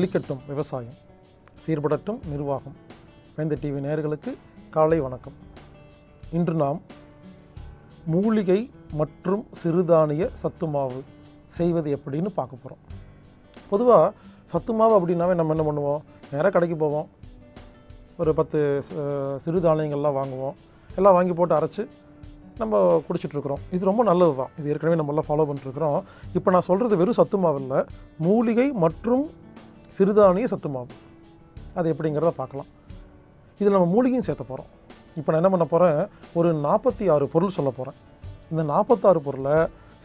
செழிக்கட்டும் விவசாயம் சீர்படட்டும் நிர்வாகம். வேந்த டிவி நேர்களுக்கு காலை வணக்கம். இன்று நாம் மூலிகை மற்றும் சிறுதானிய சத்துமாவு செய்வது எப்படின்னு பார்க்க போகிறோம் பொதுவாக சத்துமாவு அப்படின்னாவே நம்ம என்ன பண்ணுவோம்? நேராக கடைக்கு போவோம். ஒரு பத்து சிறுதானியங்கள்லாம் வாங்குவோம். எல்லாம் வாங்கி போட்டு அரைச்சி நம்ம குடிச்சிட்ருக்குறோம் இது ரொம்ப நல்லது தான் இது ஏற்கனவே நம்மளாம் ஃபாலோ பண்ணிட்டுருக்குறோம் இப்போ நான் சொல்கிறது வெறும் சத்து மாவு இல்லை. மூலிகை மற்றும் சிறுதானிய சத்துமாவு. அது எப்படிங்கிறத பார்க்கலாம். இதில் நம்ம மூலிகையும் சேர்த்த போகிறோம் இப்போ நான் என்ன பண்ண போகிறேன் ஒரு நாற்பத்தி ஆறு பொருள் சொல்ல போகிறேன் இந்த நாற்பத்தாறு பொருளை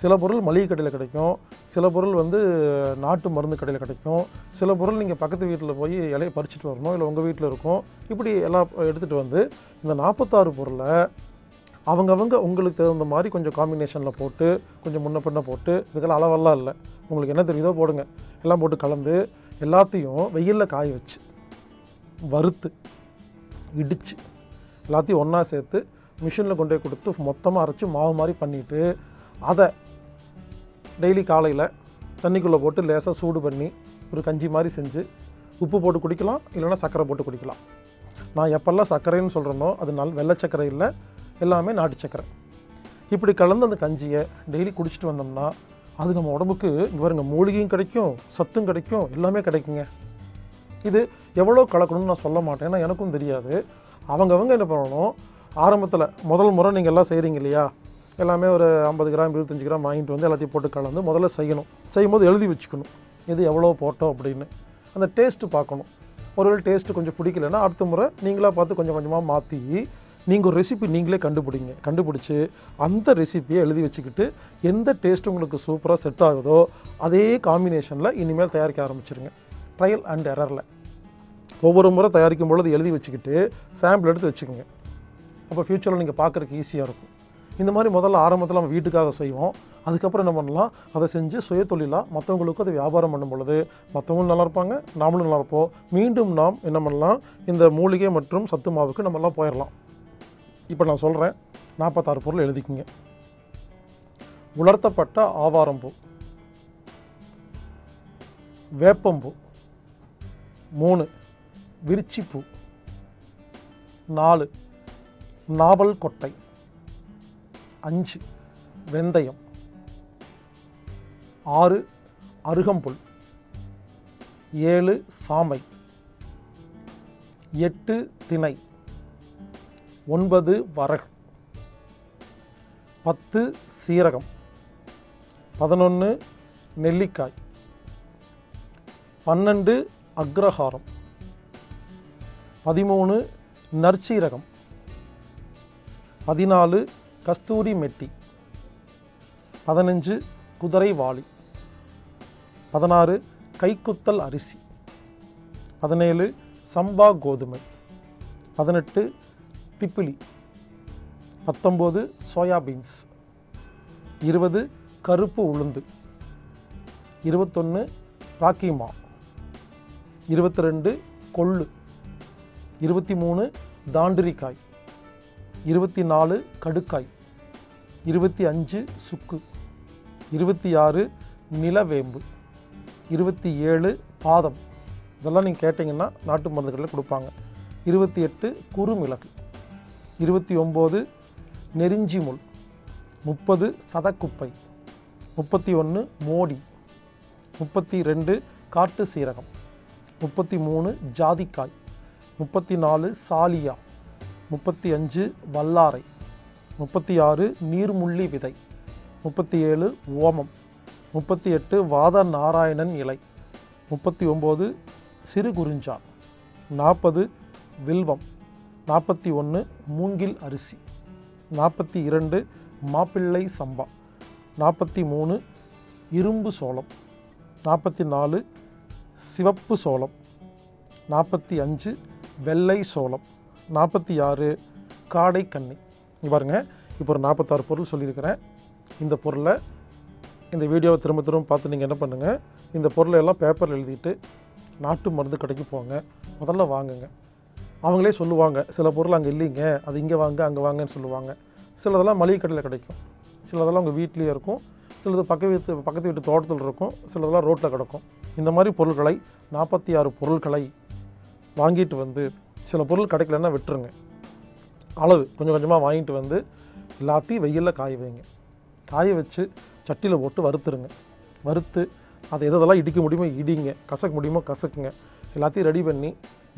சில பொருள் மளிகை கடையில் கிடைக்கும். சில பொருள் வந்து நாட்டு மருந்து கடையில் கிடைக்கும். சில பொருள் நீங்கள் பக்கத்து வீட்டில் போய் இலையை பறிச்சுட்டு வரணும் இல்லை உங்கள் வீட்டில் இருக்கும். இப்படி எல்லாம் எடுத்துகிட்டு வந்து இந்த நாற்பத்தாறு பொருளை அவங்கவங்க உங்களுக்கு தகுந்த மாதிரி கொஞ்சம் காம்பினேஷனில் போட்டு கொஞ்சம் முன்ன பின்ன போட்டு இதுக்கெல்லாம் அளவெல்லாம் இல்லை. உங்களுக்கு என்ன தெரியுதோ போடுங்க. எல்லாம் போட்டு கலந்து எல்லாத்தையும் வெயிலில் காய வச்சு வறுத்து இடித்து எல்லாத்தையும் ஒன்றா சேர்த்து மிஷினில் கொண்டு போய் கொடுத்து மொத்தமாக அரைச்சி மாவு மாதிரி பண்ணிவிட்டு அதை டெய்லி காலையில் தண்ணிக்குள்ளே போட்டு லேசாக சூடு பண்ணி ஒரு கஞ்சி மாதிரி செஞ்சு உப்பு போட்டு குடிக்கலாம் இல்லைன்னா சர்க்கரை போட்டு குடிக்கலாம். நான் எப்பெல்லாம் சர்க்கரைன்னு சொல்கிறேனோ அது நல் வெள்ளை சர்க்கரை இல்லை எல்லாமே நாட்டு சர்க்கரை. இப்படி கலந்து அந்த கஞ்சியை டெய்லி குடிச்சிட்டு வந்தோம்னா அது நம்ம உடம்புக்கு பாருங்க மூலிகையும் கிடைக்கும் சத்தும் கிடைக்கும் எல்லாமே கிடைக்குங்க. இது எவ்வளோ கலக்கணும்னு நான் சொல்ல மாட்டேன். ஏன்னா எனக்கும் தெரியாது. அவங்கவங்க என்ன பண்ணணும்? ஆரம்பத்தில் முதல் முறை நீங்கள் எல்லாம் செய்கிறீங்க இல்லையா? எல்லாமே ஒரு ஐம்பது கிராம் இருபத்தஞ்சி கிராம் வாங்கிட்டு வந்து எல்லாத்தையும் போட்டு கலந்து முதல்ல செய்யணும். செய்யும்போது எழுதி வச்சுக்கணும். இது எவ்வளோ போட்டோம் அப்படின்னு. அந்த டேஸ்ட்டு பார்க்கணும். ஒருவேளை டேஸ்ட்டு கொஞ்சம் பிடிக்கலன்னா அடுத்த முறை நீங்களாக பார்த்து கொஞ்சம் கொஞ்சமாக மாற்றி நீங்கள் ஒரு ரெசிபி நீங்களே கண்டுபிடிங்க கண்டுபிடிச்சி அந்த ரெசிபியை எழுதி வச்சுக்கிட்டு எந்த டேஸ்ட் உங்களுக்கு சூப்பராக செட் ஆகுதோ அதே காம்பினேஷனில் இனிமேல் தயாரிக்க ஆரம்பிச்சிருங்க. ட்ரையல் அண்ட் எரரில் ஒவ்வொரு முறை தயாரிக்கும் பொழுது எழுதி வச்சுக்கிட்டு சாம்பிள் எடுத்து வச்சுக்கோங்க. அப்போ ஃப்யூச்சரில் நீங்கள் பார்க்குறதுக்கு ஈஸியாக இருக்கும். இந்த மாதிரி முதல்ல ஆரம்பத்தில் நம்ம வீட்டுக்காக செய்வோம். அதுக்கப்புறம் என்ன பண்ணலாம்? அதை செஞ்சு சுய தொழிலாக மற்றவங்களுக்கும் அதை வியாபாரம் பண்ணும் பொழுது மற்றவங்களும் நல்லா இருப்பாங்க நாமளும் நல்லா இருப்போம். மீண்டும் நாம் என்ன பண்ணலாம்? இந்த மூலிகை மற்றும் சத்து மாவுக்கு நம்மலாம் போயிடலாம். இப்போ நான் சொல்கிறேன் நாற்பத்தாறு பொருள் எழுதிக்கிங்க. உலர்த்தப்பட்ட ஆவாரம்பூ வேப்பம்பூ மூணு விரிச்சிப்பூ நாலு நாவல் கொட்டை அஞ்சு வெந்தயம் ஆறு அருகம்புல் ஏழு சாமை எட்டு திணை. ஒன்பது வரகு பத்து சீரகம். பதினொன்று நெல்லிக்காய். பன்னெண்டு அக்ரஹாரம். பதிமூணு நற்சீரகம். பதினாலு கஸ்தூரி மெட்டி. பதினஞ்சு குதிரைவாளி பதினாறு கைக்குத்தல் அரிசி. பதினேழு சம்பா கோதுமை. பதினெட்டு திப்பிலி. பத்தொம்போது சோயாபீன்ஸ் இருபது கருப்பு உளுந்து. இருபத்தொன்று ராக்கிமா இருபத்தி ரெண்டு கொள்ளு. இருபத்தி மூணு தாண்டிரிக்காய். இருபத்தி நாலு கடுக்காய். இருபத்தி அஞ்சு சுக்கு. இருபத்தி ஆறு நிலவேம்பு. இருபத்தி ஏழு பாதம். இதெல்லாம் நீங்கள் கேட்டிங்கன்னா நாட்டு மருந்துகளில் கொடுப்பாங்க. இருபத்தி எட்டு குறுமிளகு. இருபத்தி ஒம்பது நெருஞ்சி முள் முப்பது சதக்குப்பை முப்பத்தி ஒன்று மோடி முப்பத்தி ரெண்டு காட்டு சீரகம் முப்பத்தி மூணு ஜாதிக்காய் முப்பத்தி நாலு சாலியா முப்பத்தி அஞ்சு வல்லாரை முப்பத்தி ஆறு நீர்முள்ளி விதை முப்பத்தி ஏழு ஓமம் முப்பத்தி எட்டு வாத நாராயணன் இலை முப்பத்தி ஒம்பது சிறு குறிஞ்சான் நாற்பது வில்வம். நாற்பத்தி ஒன்று மூங்கில் அரிசி நாற்பத்தி இரண்டு மாப்பிள்ளை சம்பா நாற்பத்தி மூணு இரும்பு சோளம் நாற்பத்தி நாலு சிவப்பு சோளம் நாற்பத்தி அஞ்சு வெள்ளை சோளம் நாற்பத்தி ஆறு காடை கன்னி. பாருங்க இப்போ ஒரு நாற்பத்தாறு பொருள் சொல்லியிருக்கிறேன். இந்த பொருளை இந்த வீடியோவை திரும்ப திரும்ப பார்த்து நீங்கள் என்ன பண்ணுங்கள் இந்த பொருளை எல்லாம் பேப்பரில் எழுதிட்டு நாட்டு மருந்து கடைக்கு போங்க முதல்ல வாங்குங்க. அவங்களே சொல்லுவாங்க சில பொருள் அங்கே இல்லைங்க அது இங்கே வாங்க அங்கே வாங்கன்னு சொல்லுவாங்க. சிலதெல்லாம் மளிகை கடையில் கிடைக்கும். சிலதெல்லாம் உங்கள் வீட்லேயே இருக்கும். சிலது பக்க வீட்டு பக்கத்து வீட்டு தோட்டத்தில் இருக்கும். சிலதெல்லாம் ரோட்டில் கிடக்கும். இந்த மாதிரி பொருட்களை நாற்பத்தி ஆறு பொருட்களை வாங்கிட்டு வந்து சில பொருள் கிடைக்கலன்னா விட்டுருங்க. அளவு கொஞ்சம் கொஞ்சமாக வாங்கிட்டு வந்து எல்லாத்தையும் வெயிலில் காய வைங்க. காய வச்சு சட்டியில் போட்டு வறுத்துருங்க. வறுத்து அதை எதெல்லாம் இடிக்க முடியுமோ இடிங்க. கசக்க முடியுமோ கசக்குங்க. எல்லாத்தையும் ரெடி பண்ணி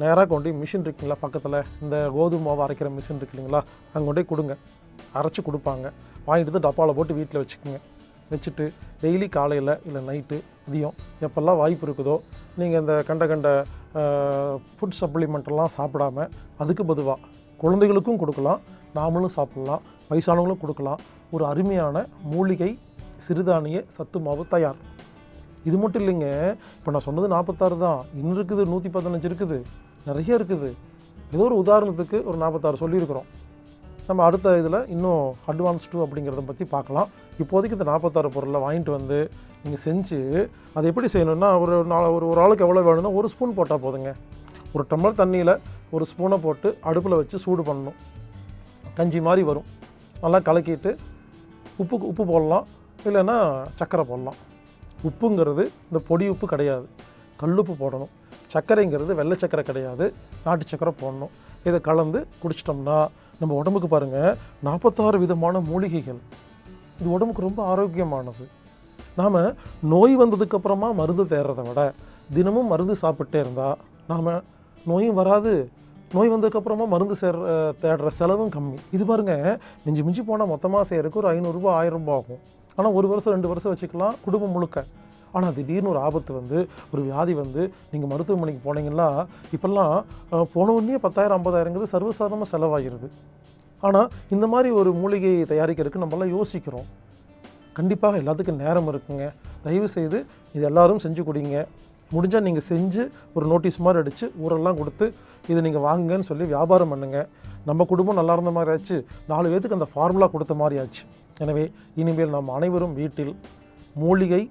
நேராக கொண்டு மிஷின் இருக்குங்களா பக்கத்தில்? இந்த கோதுமை மாவு அரைக்கிற மிஷின் இருக்கு இல்லைங்களா? அங்கே கொண்டே கொடுங்க. அரைச்சி கொடுப்பாங்க. வாங்கிட்டு வந்து டப்பாவில் போட்டு வீட்டில் வச்சுக்கோங்க. வச்சுட்டு டெய்லி காலையில் இல்லை நைட்டு மதியம் எப்போல்லாம் வாய்ப்பு இருக்குதோ நீங்கள் இந்த கண்ட கண்ட ஃபுட் சப்ளிமெண்ட்டெல்லாம் சாப்பிடாம அதுக்கு பதுவாக குழந்தைகளுக்கும் கொடுக்கலாம் நாமளும் சாப்பிட்லாம் வயசானவங்களும் கொடுக்கலாம். ஒரு அருமையான மூலிகை சிறுதானிய சத்து மாவு தயார். இது மட்டும் இல்லைங்க இப்போ நான் சொன்னது நாற்பத்தாறு தான். இன்னும் இருக்குது நூற்றி பதினஞ்சு இருக்குது. நிறைய இருக்குது. ஏதோ ஒரு உதாரணத்துக்கு ஒரு நாற்பத்தாறு சொல்லியிருக்கிறோம். நம்ம அடுத்த இதில் இன்னும் அட்வான்ஸ் டூ அப்படிங்கிறத பற்றி பார்க்கலாம். இப்போதைக்கு இந்த நாற்பத்தாறு பொருளை வாங்கிட்டு வந்து நீங்கள் செஞ்சு அதை எப்படி செய்யணும்னா ஒரு நாள் ஒரு ஒரு ஆளுக்கு எவ்வளோ வேணும்னா ஒரு ஸ்பூன் போட்டால் போதுங்க. ஒரு டம்ளர் தண்ணியில் ஒரு ஸ்பூனை போட்டு அடுப்பில் வச்சு சூடு பண்ணணும். கஞ்சி மாதிரி வரும். நல்லா கலக்கிட்டு உப்பு உப்பு போடலாம். இல்லைன்னா சர்க்கரை போடலாம். உப்புங்கிறது இந்த பொடி உப்பு கிடையாது. கல்லுப்பு போடணும். சர்க்கரைங்கிறது வெள்ளை சர்க்கரை கிடையாது. நாட்டு சர்க்கரை போடணும். இதை கலந்து குடிச்சிட்டோம்னா நம்ம உடம்புக்கு பாருங்கள் நாற்பத்தாறு விதமான மூலிகைகள். இது உடம்புக்கு ரொம்ப ஆரோக்கியமானது. நாம் நோய் வந்ததுக்கப்புறமா மருந்து தேடுறத விட தினமும் மருந்து சாப்பிட்டே இருந்தால் நாம் நோயும் வராது. நோய் வந்ததுக்கப்புறமா மருந்து சேர் தேடுற செலவும் கம்மி. இது பாருங்க மிஞ்சி மிஞ்சி போனால் மொத்தமாக செய்கிறதுக்கு ஒரு ஐநூறுரூபா ஆயிரம் ரூபாய் ஆகும். ஆனால் ஒரு வருஷம் ரெண்டு வருஷம் வச்சுக்கலாம் குடும்பம் முழுக்க. ஆனால் திடீர்னு ஒரு ஆபத்து வந்து ஒரு வியாதி வந்து நீங்கள் மருத்துவமனைக்கு போனீங்கன்னா இப்போல்லாம் அஹ், போன உடனே பத்தாயிரம் ஐம்பதாயிரங்கிறது சர்வசாதாரணமாக செலவாகிறது ஆனால் இந்த மாதிரி ஒரு மூலிகை தயாரிக்கிறதுக்கு நம்மளாம் யோசிக்கிறோம். கண்டிப்பாக எல்லாத்துக்கும் நேரம் இருக்குங்க. தயவு செய்து இது எல்லோரும் செஞ்சு கொடுங்க. முடிஞ்சால் நீங்கள் செஞ்சு ஒரு நோட்டீஸ் மாதிரி அடித்து ஊரெல்லாம் கொடுத்து இதை நீங்கள் வாங்குங்கன்னு சொல்லி வியாபாரம் பண்ணுங்கள் நம்ம குடும்பம் நல்லா இருந்த மாதிரி ஆச்சு. நாலு பேத்துக்கு அந்த ஃபார்முலா கொடுத்த மாதிரி ஆச்சு. எனவே இனிமேல் நாம் அனைவரும் வீட்டில் மூலிகை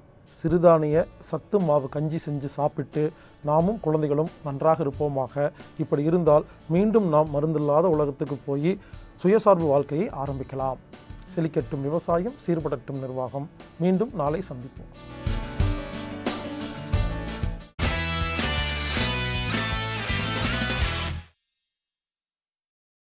சிறுதானிய சத்து மாவு கஞ்சி செஞ்சு சாப்பிட்டு நாமும் குழந்தைகளும் நன்றாக இருப்போமாக. இப்படி இருந்தால் மீண்டும் நாம் மருந்தில்லாத உலகத்துக்கு போய் சுயசார்பு வாழ்க்கையை ஆரம்பிக்கலாம். செழிக்கட்டும் விவசாயம் சீர்படட்டும் நிர்வாகம். மீண்டும் நாளை சந்திப்போம்.